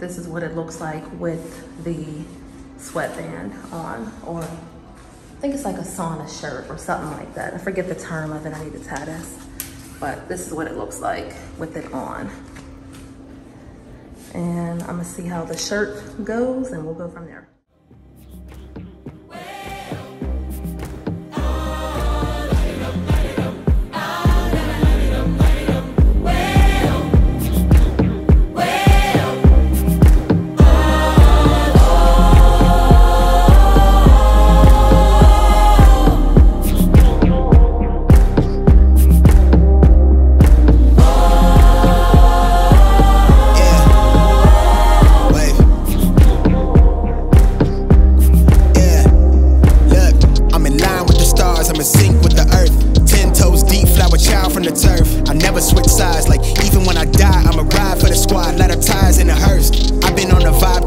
This is what it looks like with the sweatband on or I think it's like a sauna shirt or something like that. I forget the term of it, I need to tie this. But this is what it looks like with it on. And I'm gonna see how the shirt goes and we'll go from there. Like even when I die, I'ma ride for the squad, lot of ties in the hearse. I've been on the vibe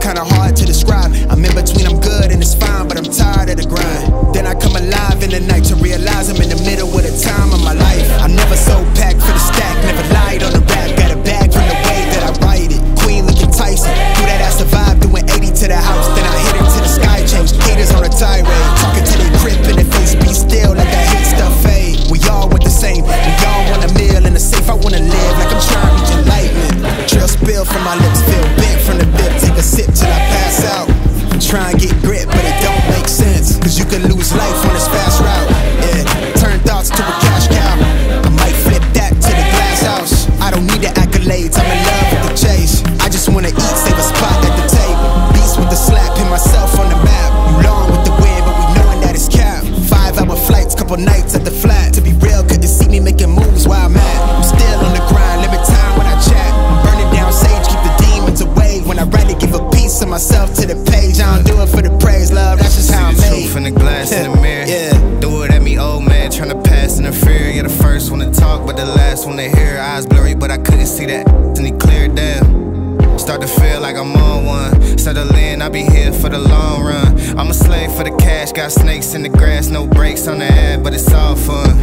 see that and he cleared down. Start to feel like I'm on one. Settle in, I be here for the long run. I'm a slave for the cash, got snakes in the grass, no brakes on the ad, but it's all fun.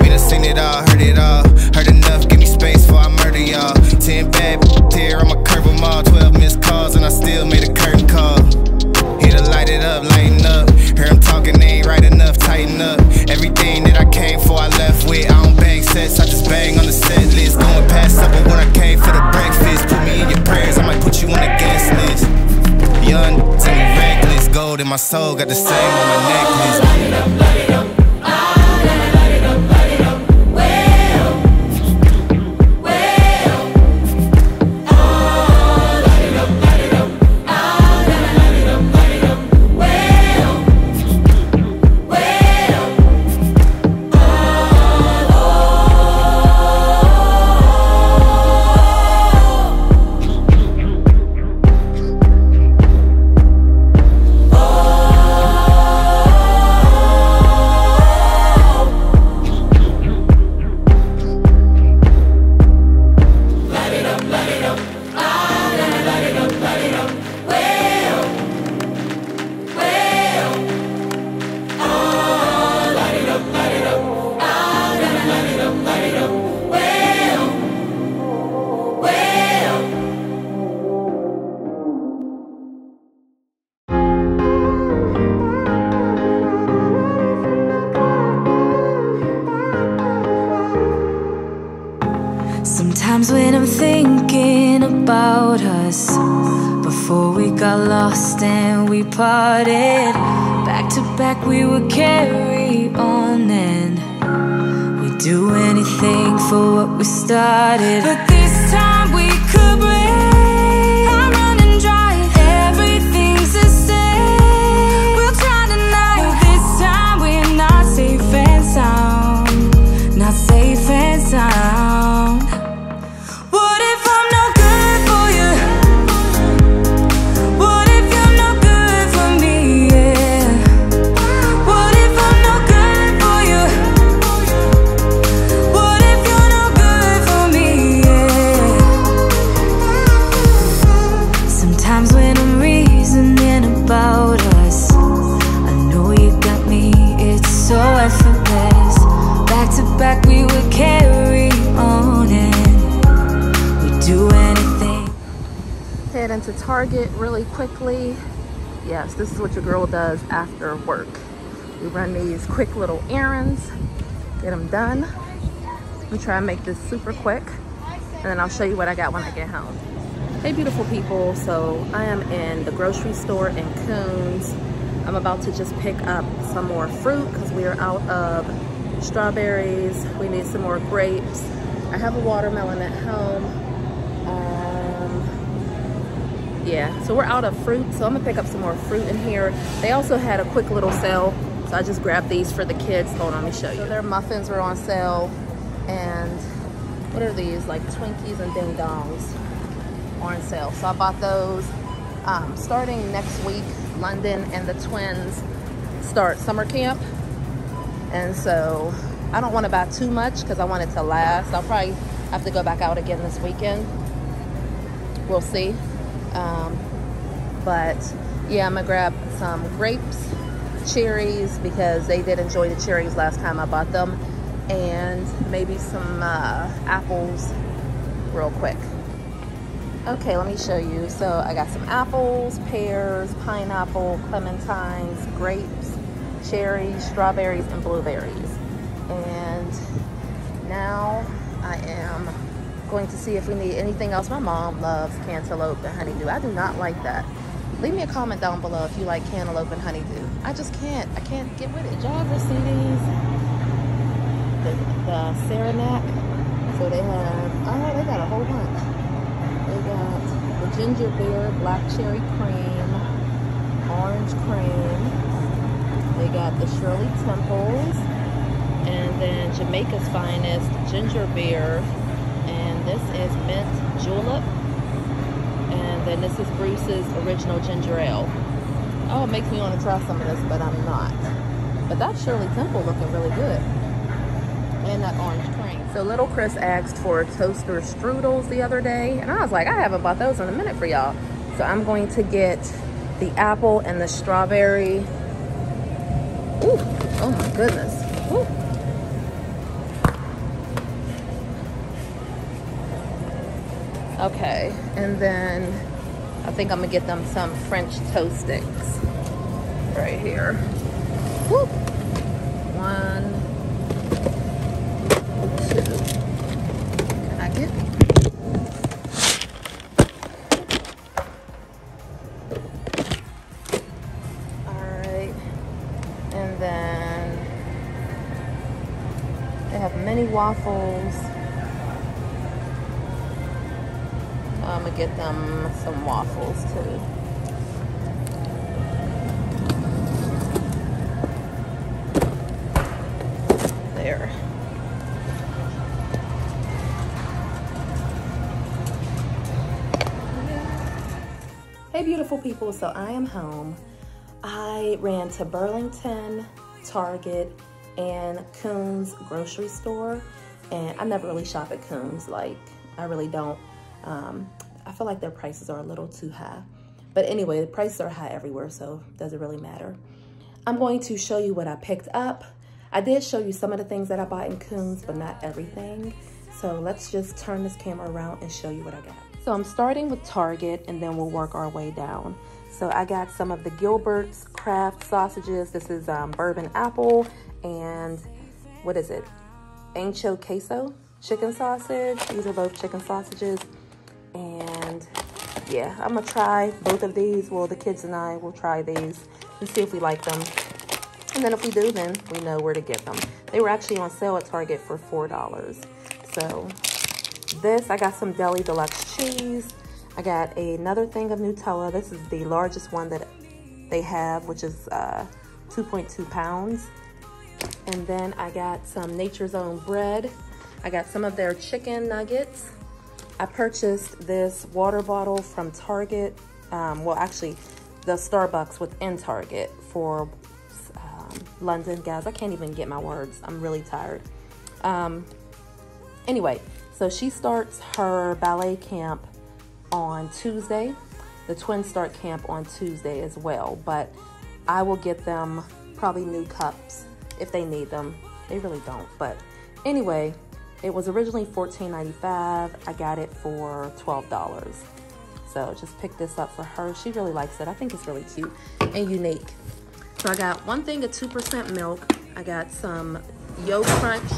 We done seen it all, heard it all. Heard enough, give me space before I murder y'all. Ten bad here, I'ma curve them all. Twelve missed calls, and I still made a curtain call. Here to light it up, lighten up. Hear him talking, they ain't right enough, tighten up. Everything that I came for, I left with. I don't bang sets, I just bang on the set list passed up, but when I came for the breakfast, put me in your prayers, I might put you on the guest list. Young, tell me reckless, gold in my soul, got the same on my necklace. Light it up, light it up. got lost and we parted. Back to back, we would carry on and we'd do anything for what we started. But Target really quickly. Yes, this is what your girl does after work. We run these quick little errands, get them done. I'm trying to make this super quick and then I'll show you what I got when I get home. Hey beautiful people, so I am in the grocery store in Kuhn's. I'm about to just pick up some more fruit because we are out of strawberries. We need some more grapes. I have a watermelon at home. Um, yeah, so we're out of fruit, so I'm gonna pick up some more fruit in here. They also had a quick little sale, so I just grabbed these for the kids. Hold on, let me show you. So their muffins were on sale, and what are these? Like Twinkies and Ding Dongs on sale. So I bought those. Um, starting next week, London and the twins start summer camp. And so I don't want to buy too much because I want it to last. I'll probably have to go back out again this weekend. We'll see. Um, but yeah, I'm gonna grab some grapes, cherries, because they did enjoy the cherries last time I bought them, and maybe some uh, apples real quick. Okay, let me show you. So I got some apples, pears, pineapple, clementines, grapes, cherries, strawberries, and blueberries. And now I am going to see if we need anything else. My mom loves cantaloupe and honeydew. I do not like that. Leave me a comment down below if you like cantaloupe and honeydew. I just can't. I can't get with it. Y'all ever see these? The, the Saranac. So they have, oh, they got a whole bunch. They got the ginger beer, black cherry cream, orange cream. They got the Shirley Temples, and then Jamaica's Finest ginger beer, this is mint julep, and then this is Bruce's original ginger ale. Oh, it makes me want to try some of this, but I'm not. But that Shirley Temple looking really good, and that orange cream. So little Chris asked for toaster strudels the other day, and I was like, I haven't bought those in a minute for y'all. So I'm going to get the apple and the strawberry. Ooh, oh my goodness. Ooh. Okay, and then I think I'm gonna get them some French toast sticks right here. Woo. One, can I get? All right, and then they have mini waffles. Some waffles too. There. Hey beautiful people, so I am home. I ran to Burlington, Target, and Kuhn's grocery store. And I never really shop at Kuhn's, like I really don't. Um, I feel like their prices are a little too high. But anyway, the prices are high everywhere, so it doesn't really matter. I'm going to show you what I picked up. I did show you some of the things that I bought in Kuhn's, but not everything. So let's just turn this camera around and show you what I got. So I'm starting with Target and then we'll work our way down. So I got some of the Gilbert's Craft sausages. This is um, bourbon apple and what is it? Ancho queso chicken sausage. These are both chicken sausages. And yeah, I'm gonna try both of these. Well, the kids and I will try these and see if we like them. And then if we do, then we know where to get them. They were actually on sale at Target for $4. So this, I got some Deli Deluxe cheese. I got another thing of Nutella. This is the largest one that they have, which is uh, 2.2 pounds. And then I got some Nature's Own bread. I got some of their chicken nuggets. I purchased this water bottle from Target. Um, well, actually, the Starbucks within Target for um, London. Guys, I can't even get my words. I'm really tired. Um, anyway, so she starts her ballet camp on Tuesday. The twins start camp on Tuesday as well, but I will get them probably new cups if they need them. They really don't, but anyway, it was originally $14.95. I got it for $12. So just pick this up for her. She really likes it. I think it's really cute and unique. So I got one thing of 2% milk. I got some Yo Crunch.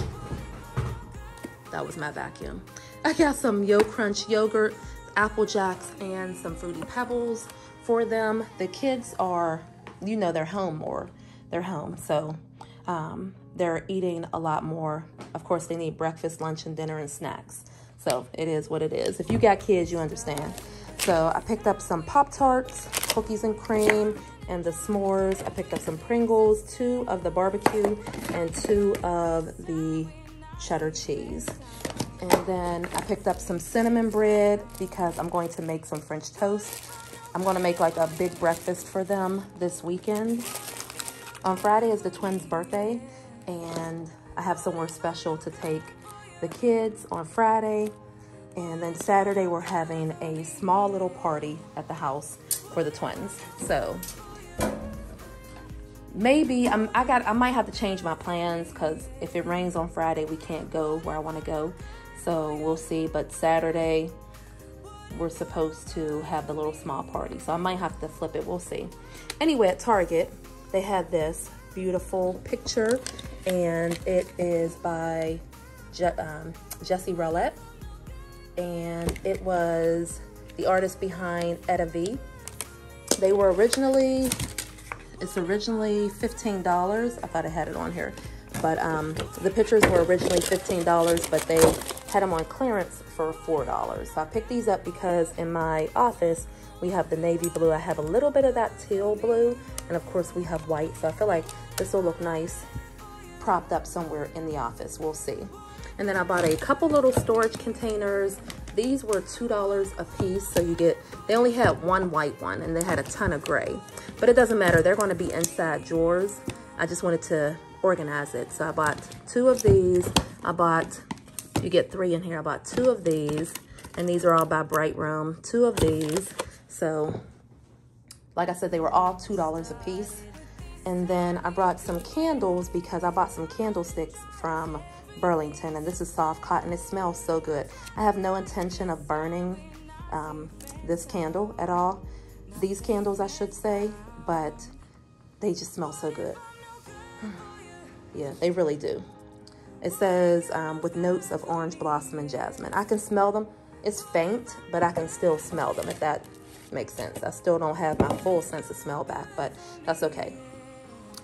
That was my vacuum. I got some Yo Crunch yogurt, Apple Jacks, and some Fruity Pebbles for them. The kids are, you know, they're home more. They're home. So um, they're eating a lot more. Of course, they need breakfast, lunch, and dinner and snacks. So it is what it is. If you got kids, you understand. So I picked up some Pop-Tarts, cookies and cream, and the s'mores. I picked up some Pringles, two of the barbecue, and two of the cheddar cheese. And then I picked up some cinnamon bread because I'm going to make some French toast. I'm going to make like a big breakfast for them this weekend. On Friday is the twins' birthday, and I have somewhere special to take the kids on Friday. And then Saturday, we're having a small little party at the house for the twins. So maybe I'm, I got I might have to change my plans because if it rains on Friday, we can't go where I want to go. So we'll see. But Saturday, we're supposed to have the little small party. So I might have to flip it. We'll see. Anyway, at Target, they had this beautiful picture, and it is by Je um, Jessi Raulet, and it was the artist behind Etta Vee. They were originally it's originally $15. I thought I had it on here. But um, the pictures were originally $15, but they had them on clearance for $4. So I picked these up because in my office, we have the navy blue. I have a little bit of that teal blue. And of course, we have white. So I feel like this will look nice propped up somewhere in the office. We'll see. And then I bought a couple little storage containers these were $2 a piece, so you get, they only had one white one and they had a ton of gray. But it doesn't matter, they're gonna be inside drawers. I just wanted to organize it. So I bought two of these. I bought, you get three in here. I bought two of these, and these are all by Brightroom. Two of these. So, like I said, they were all $2 a piece. And then I brought some candles because I bought some candlesticks from Burlington and this is soft cotton. It smells so good. I have no intention of burning um, this candle at all. These candles, I should say, but they just smell so good. yeah, they really do. It says um, with notes of orange blossom and jasmine. I can smell them. It's faint, but I can still smell them if that makes sense. I still don't have my full sense of smell back, but that's okay.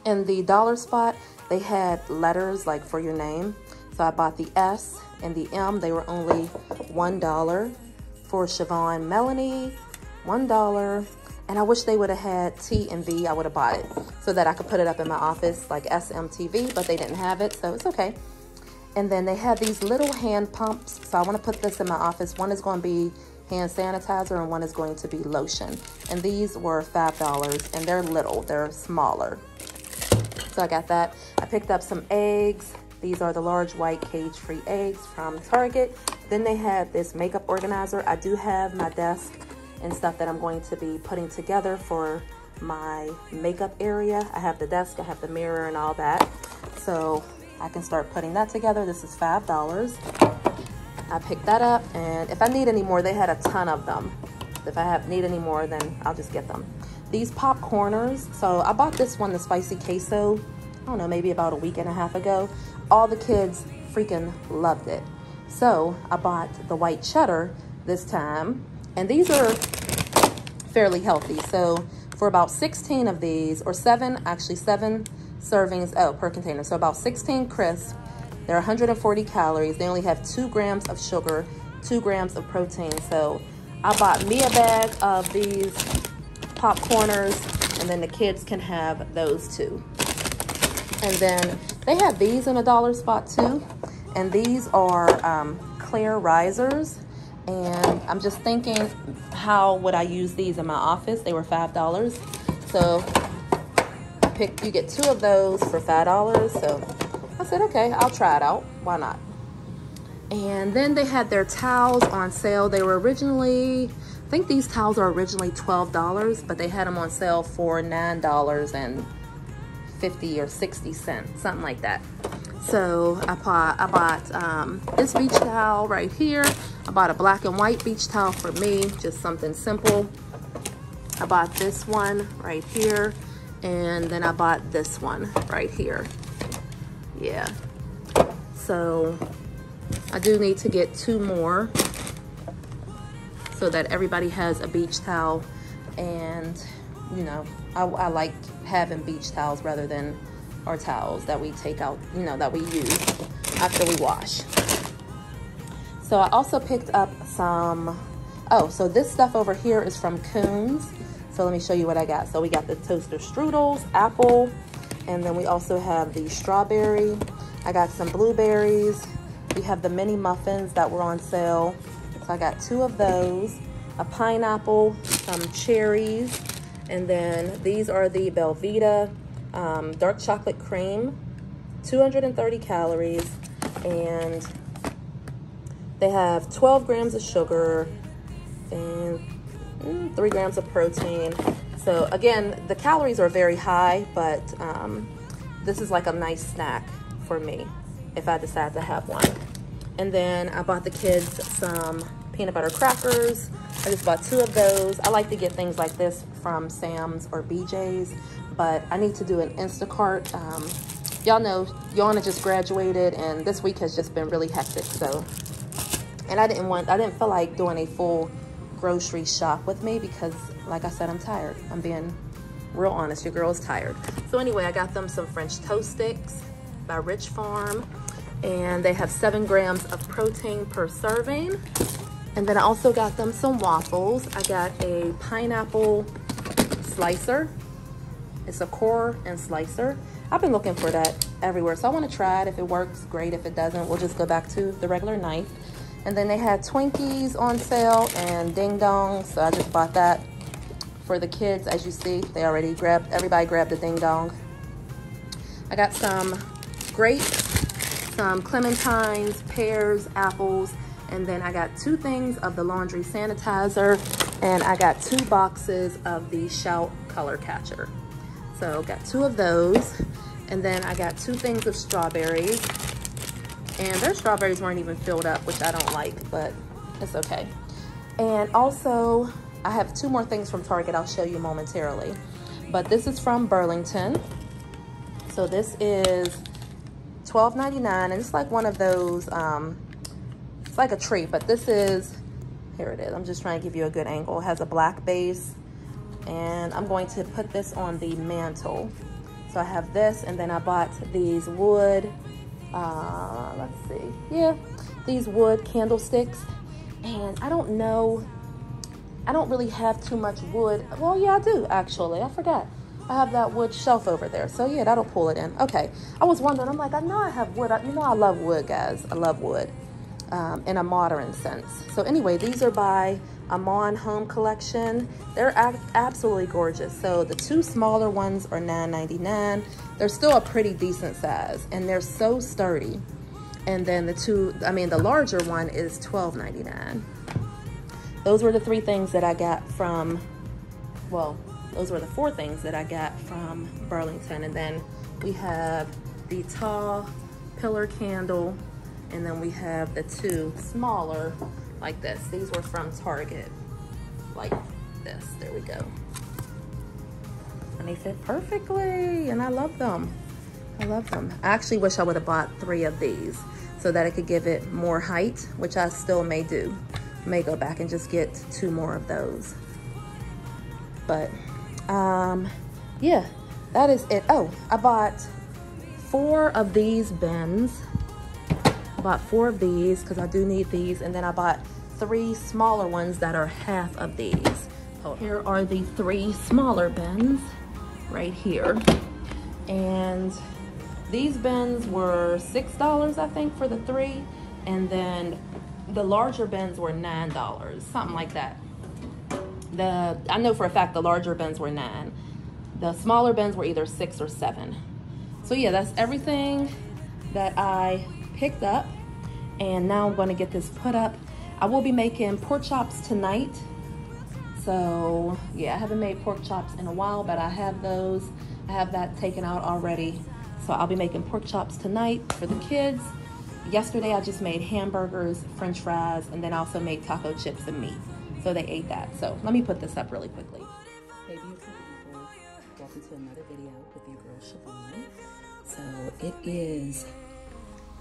In the dollar spot, they had letters like for your name. So I bought the S and the M. They were only $1 for Shyvonne Melanie, $1. And I wish they would have had T and V. I would have bought it so that I could put it up in my office like SMTV, but they didn't have it, so it's okay. And then they had these little hand pumps. So I want to put this in my office. One is going to be hand sanitizer and one is going to be lotion. And these were $5 and they're little, they're smaller. So I got that. I picked up some eggs, these are the large white cage-free eggs from Target. Then they had this makeup organizer. I do have my desk and stuff that I'm going to be putting together for my makeup area. I have the desk, I have the mirror and all that. So I can start putting that together. This is $5. I picked that up and if I need any more, they had a ton of them. If I have need any more, then I'll just get them. These popcorners, so I bought this one, the spicy queso, I don't know, maybe about a week and a half ago all the kids freaking loved it. So I bought the white cheddar this time, and these are fairly healthy. So for about 16 of these, or seven, actually seven servings, oh, per container. So about 16 crisp, they're 140 calories. They only have two grams of sugar, two grams of protein. So I bought me a bag of these popcorners, and then the kids can have those too. And then they have these in a dollar spot too. And these are um, clear risers. And I'm just thinking, how would I use these in my office? They were $5. So I picked, you get two of those for $5. So said, okay, I'll try it out. Why not? And then they had their towels on sale. They were originally, I think these towels are originally $12, but they had them on sale for $9 and 50 or 60 cents, something like that. So I bought, I bought um, this beach towel right here. I bought a black and white beach towel for me, just something simple. I bought this one right here, and then I bought this one right here. Yeah. So I do need to get two more so that everybody has a beach towel and you know I, I like having beach towels rather than our towels that we take out you know that we use after we wash so I also picked up some oh so this stuff over here is from Kuhn's. so let me show you what I got so we got the toaster strudels apple and then we also have the strawberry. I got some blueberries. We have the mini muffins that were on sale. So I got two of those a pineapple some cherries and then these are the Belvita um, dark chocolate cream, 230 calories, and they have 12 grams of sugar and mm, three grams of protein. So again, the calories are very high, but um, this is like a nice snack for me if I decide to have one. And then I bought the kids some peanut butter crackers, I just bought two of those. I like to get things like this from Sam's or BJ's, but I need to do an Instacart. Um, y'all know Yana just graduated and this week has just been really hectic. So, and I didn't want, I didn't feel like doing a full grocery shop with me because like I said, I'm tired. I'm being real honest, your girl's tired. So anyway, I got them some French toast sticks by Rich Farm and they have seven grams of protein per serving. And then I also got them some waffles. I got a pineapple slicer. It's a core and slicer. I've been looking for that everywhere. So I want to try it. If it works, great. If it doesn't, we'll just go back to the regular knife. And then they had Twinkies on sale and Ding Dong. So I just bought that for the kids. As you see, they already grabbed, everybody grabbed the Ding Dong. I got some grapes, some clementines, pears, apples, and then I got two things of the laundry sanitizer and I got two boxes of the Shout color catcher. So got two of those. And then I got two things of strawberries. And their strawberries weren't even filled up, which I don't like, but it's okay. And also, I have two more things from Target I'll show you momentarily. But this is from Burlington. So this is $12.99, and it's like one of those um, it's like a tree, but this is, here it is. I'm just trying to give you a good angle. It has a black base and I'm going to put this on the mantle. So I have this and then I bought these wood, uh, let's see, yeah, these wood candlesticks. And I don't know, I don't really have too much wood. Well, yeah, I do actually, I forgot. I have that wood shelf over there. So yeah, that'll pull it in. Okay, I was wondering, I'm like, I know I have wood. You know I love wood, guys. I love wood um, in a modern sense. So anyway, these are by Amon Home Collection. They're absolutely gorgeous. So the two smaller ones are $9.99. They're still a pretty decent size and they're so sturdy. And then the two, I mean, the larger one is $12.99. Those were the three things that I got from, well, those were the four things that I got from Burlington. And then we have the tall pillar candle and then we have the two smaller like this. These were from Target, like this. There we go. And they fit perfectly, and I love them. I love them. I actually wish I would have bought three of these so that I could give it more height, which I still may do. May go back and just get two more of those. But, um, yeah, that is it. Oh, I bought four of these bins I bought four of these because I do need these. And then I bought three smaller ones that are half of these. Here are the three smaller bins right here. And these bins were $6, I think, for the three. And then the larger bins were $9, something like that. The I know for a fact the larger bins were nine. The smaller bins were either six or seven. So yeah, that's everything that I picked up and now I'm gonna get this put up. I will be making pork chops tonight. So yeah, I haven't made pork chops in a while, but I have those. I have that taken out already. So I'll be making pork chops tonight for the kids. yesterday I just made hamburgers, french fries, and then also made taco chips and meat. So they ate that. So let me put this up really quickly. Hey beautiful people, welcome to another video with your girl Shyvonne. So it is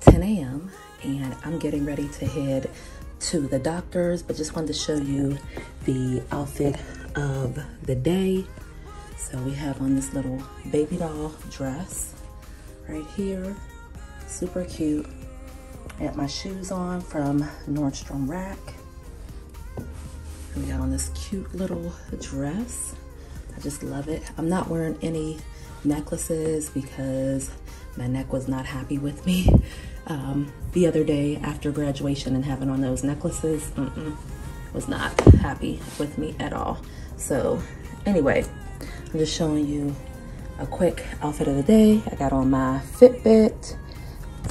10 a.m. and I'm getting ready to head to the doctor's, but just wanted to show you the outfit of the day. So we have on this little baby doll dress right here, super cute. I got my shoes on from Nordstrom Rack. We got on this cute little dress. I just love it. I'm not wearing any necklaces because my neck was not happy with me um, the other day after graduation and having on those necklaces. Mm -mm, was not happy with me at all. So anyway, I'm just showing you a quick outfit of the day. I got on my Fitbit,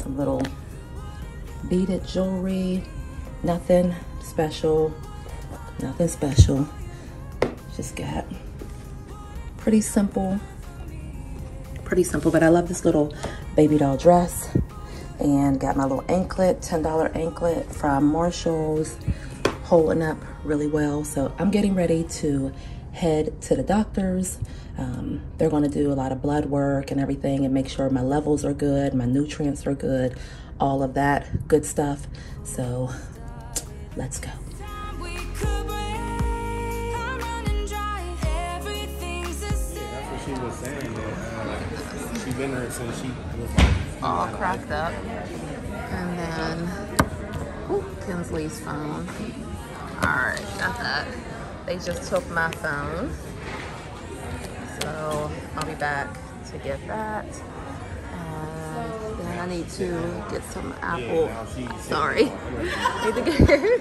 some little beaded jewelry, nothing special, nothing special. Just got pretty simple, pretty simple, but I love this little baby doll dress and got my little anklet, $10 anklet from Marshall's, holding up really well. So I'm getting ready to head to the doctor's. Um, they're gonna do a lot of blood work and everything and make sure my levels are good, my nutrients are good, all of that good stuff. So let's go. She been there since she was like all cracked up. And then, ooh, Kinsley's phone. All right, got that. They just took my phone. So I'll be back to get that. And then I need to get some Apple. Sorry. need to get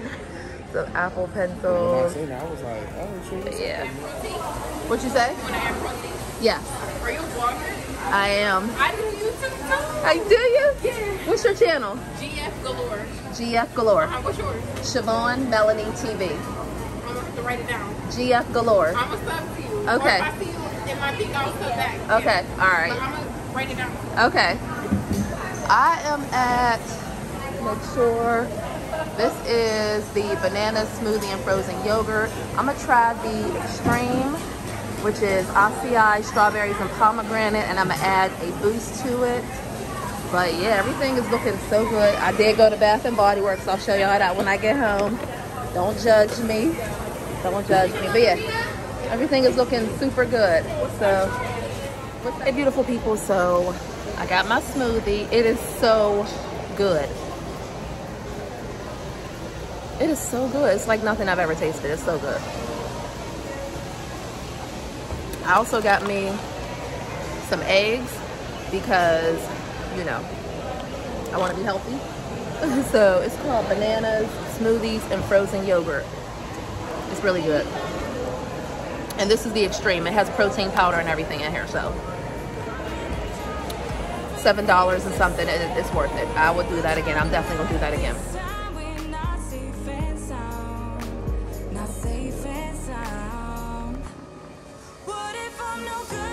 some Apple pencils. I was like, oh, Yeah. What you say? Yeah. Are you a vlogger? I am. I do YouTube too. I do you? Yeah. What's your channel? GF galore. GF Galore. Uh, what's yours? Shyvonne Melanie TV. I'm gonna have to write it down. GF Galore. I'm gonna sub to you. Okay. Or if I see you in my thing, I'll sub back. Okay, Yeah. all right. But I'm gonna write it down. Okay. I am at, make sure, this is the banana smoothie and frozen yogurt. I'm gonna try the extreme, which is acai, strawberries, and pomegranate, and I'm gonna add a boost to it. But yeah, everything is looking so good. I did go to Bath and Body Works. I'll show y'all that when I get home. Don't judge me. Don't judge me. But yeah, everything is looking super good. So, hey beautiful people. So I got my smoothie. It is so good. It is so good. It's like nothing I've ever tasted. It's so good. I also got me some eggs because, you know, I want to be healthy. so it's called bananas, smoothies, and frozen yogurt. It's really good. And this is the extreme. It has protein powder and everything in here, so seven dollars and something. It, it's worth it. I would do that again. I'm definitely gonna do that again. They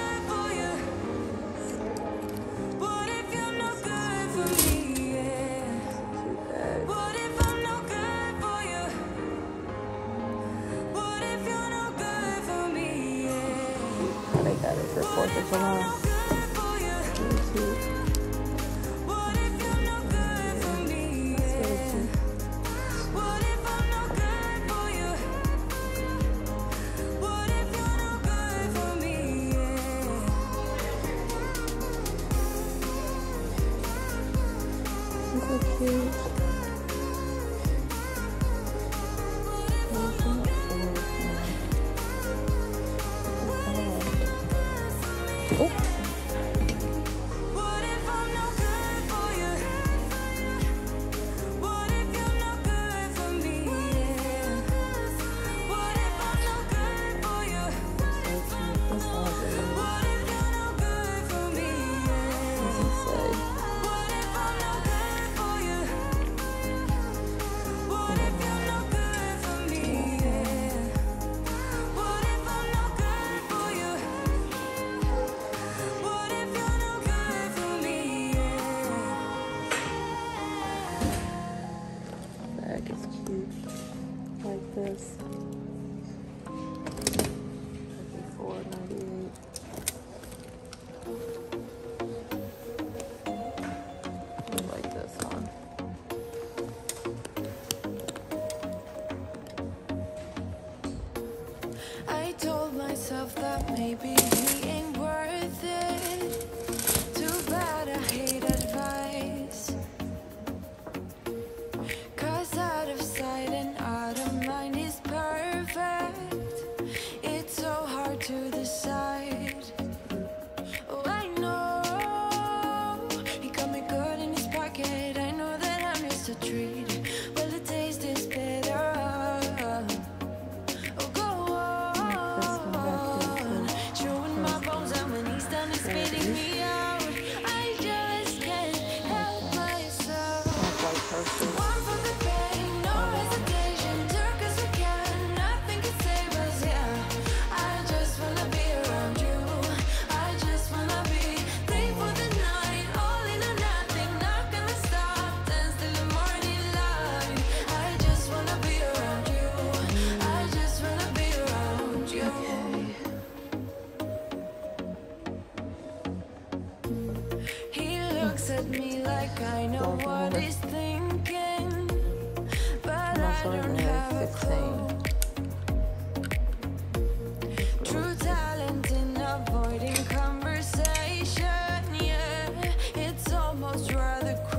almost rather cruel.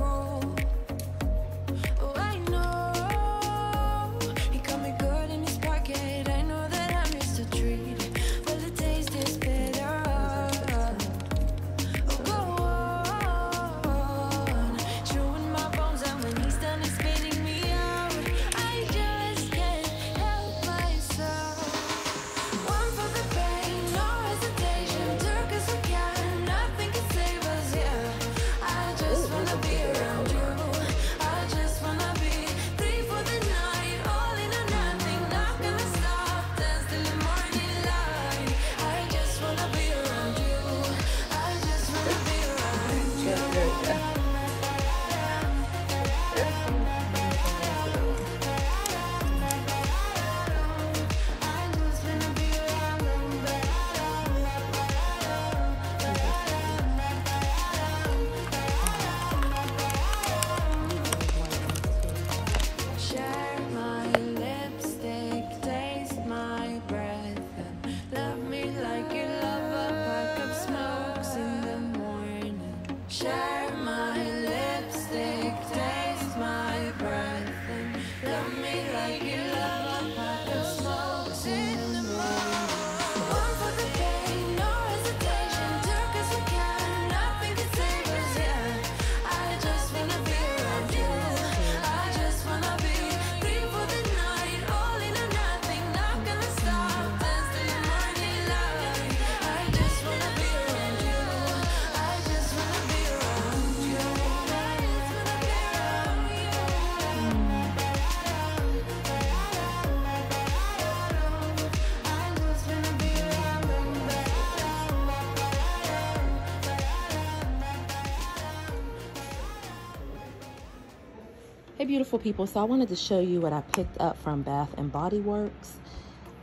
Hey beautiful people, so I wanted to show you what I picked up from Bath and Body Works.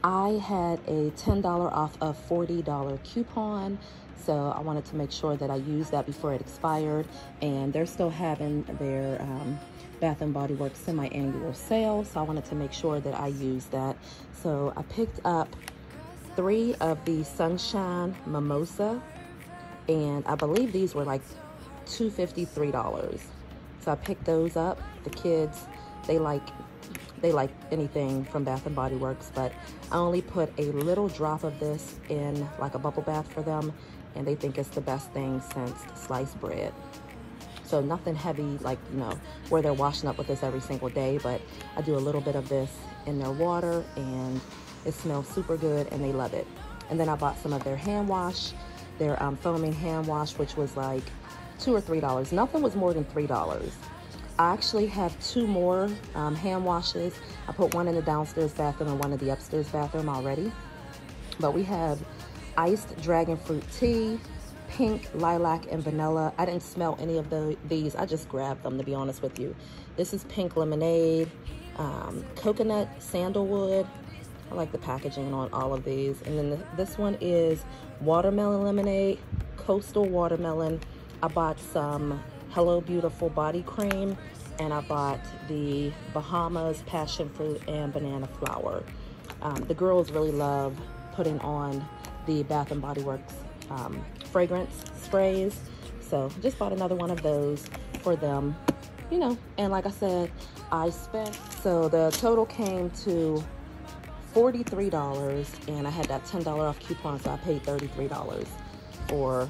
I had a $10 off of $40 coupon, so I wanted to make sure that I used that before it expired. And they're still having their um, Bath and Body Works semi-annual sale, so I wanted to make sure that I used that. So I picked up three of the Sunshine Mimosa, and I believe these were like $253. So I picked those up. The kids, they like they like anything from Bath and Body Works, but I only put a little drop of this in like a bubble bath for them, and they think it's the best thing since sliced bread. So nothing heavy like, you know, where they're washing up with this every single day, but I do a little bit of this in their water and it smells super good and they love it. And then I bought some of their hand wash, their um, foaming hand wash, which was like two or three dollars. Nothing was more than three dollars. I actually have two more um, hand washes. I put one in the downstairs bathroom and one in the upstairs bathroom already. But we have iced dragon fruit tea, pink, lilac, and vanilla. I didn't smell any of the, these. I just grabbed them to be honest with you. This is pink lemonade. um, coconut sandalwood. I like the packaging on all of these. And then the, this one is watermelon lemonade, coastal watermelon. I bought some Hello Beautiful body cream and I bought the Bahamas passion fruit and banana flower. Um, the girls really love putting on the Bath and Body Works um, fragrance sprays. So just bought another one of those for them, you know, and like I said, I spent, so the total came to $43 and I had that $10 off coupon, so I paid $33 for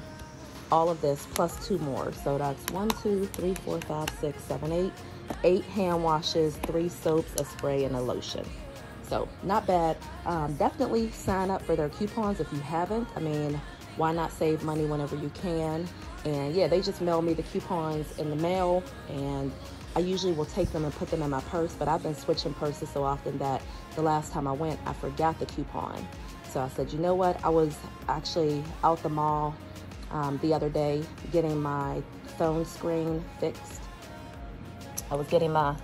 all of this plus two more. So that's one, two, three, four, five, six, seven, eight, eight hand washes, three soaps, a spray, and a lotion. So not bad. Um, definitely sign up for their coupons if you haven't. I mean, why not save money whenever you can? And yeah, they just mail me the coupons in the mail and I usually will take them and put them in my purse, but I've been switching purses so often that the last time I went, I forgot the coupon. So I said, you know what? I was actually out the mall um, the other day getting my phone screen fixed. I was getting my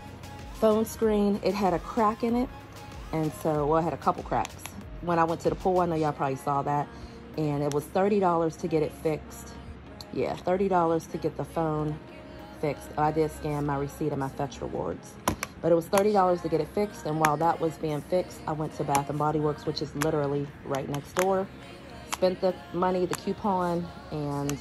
phone screen. It had a crack in it. And so, well, it had a couple cracks. When I went to the pool, I know y'all probably saw that. And it was $30 to get it fixed. Yeah, $30 to get the phone fixed. I did scan my receipt and my Fetch rewards. But it was $30 to get it fixed. And while that was being fixed, I went to Bath & Body Works, which is literally right next door. Spent the money, the coupon, and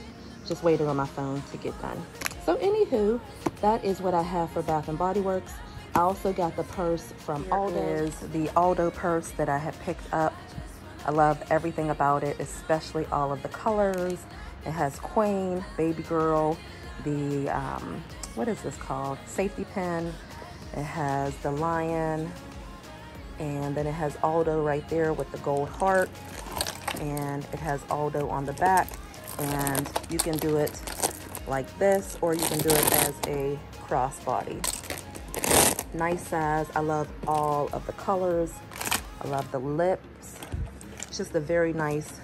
just waited on my phone to get done. So anywho, that is what I have for Bath & Body Works. I also got the purse from Here Aldo. is the Aldo purse that I had picked up. I love everything about it, especially all of the colors. It has Queen, Baby Girl, the, um, what is this called? Safety pin. It has the lion. And then it has Aldo right there with the gold heart. And it has Aldo on the back. And you can do it like this, or you can do it as a crossbody. Nice size. I love all of the colors. I love the lips. It's just a very nice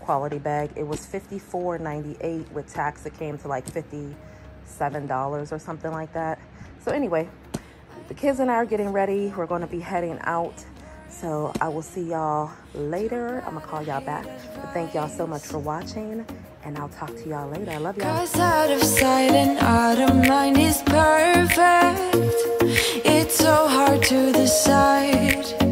quality bag. It was $54.98 with tax. It came to like $57 or something like that. So anyway, the kids and I are getting ready. We're going to be heading out. So I will see y'all later. I'm going to call y'all back. But thank y'all so much for watching. And I'll talk to y'all later. I love y'all. Cause out of sight and out of mind is perfect. It's so hard to decide.